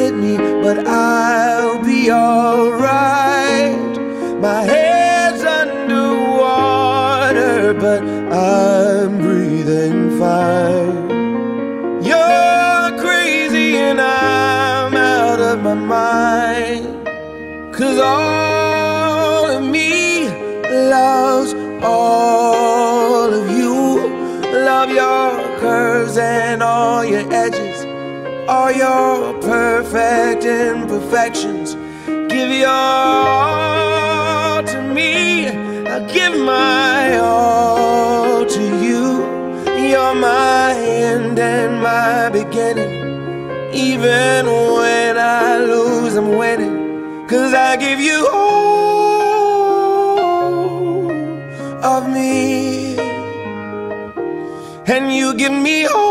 me, but I'll be alright. My head's underwater, but I'm breathing fine. You're crazy, and I'm out of my mind. Cause all of me loves all all your perfect imperfections. Give your all to me. I give my all to you. You're my end and my beginning. Even when I lose, I'm winning. Cause I give you all of me. And you give me all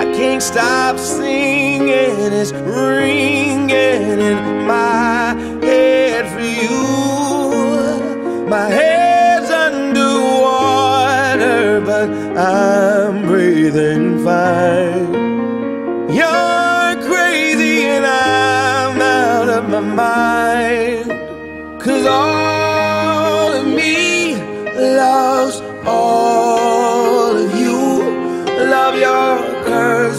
I can't stop singing, it's ringing in my head for you. My head's underwater, but I'm breathing fine. You're crazy and I'm out of my mind. Cause all of me loves all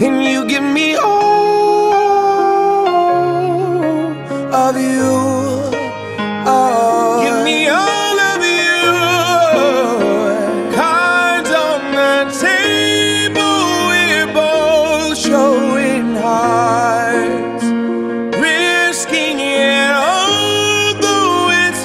And you give me all of you. Oh, give me all of you. Cards on the table, we're both showing hearts. Risking it, it's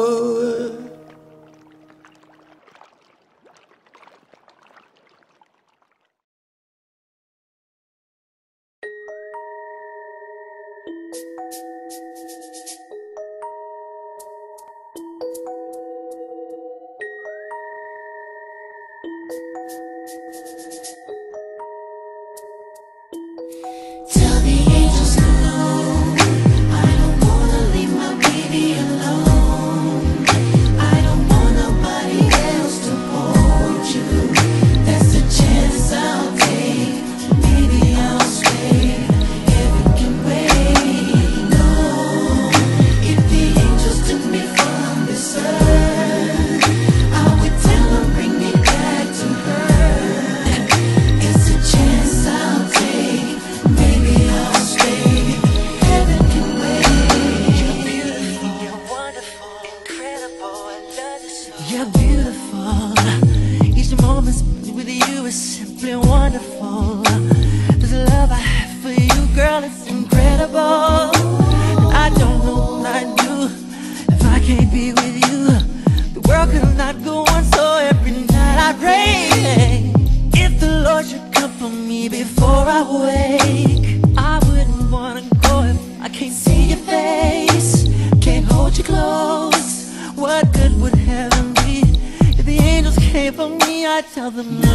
You're beautiful. Each moment with you is simply wonderful. This love I have for you, girl, it's incredible. I don't know what I'd do if I can't be here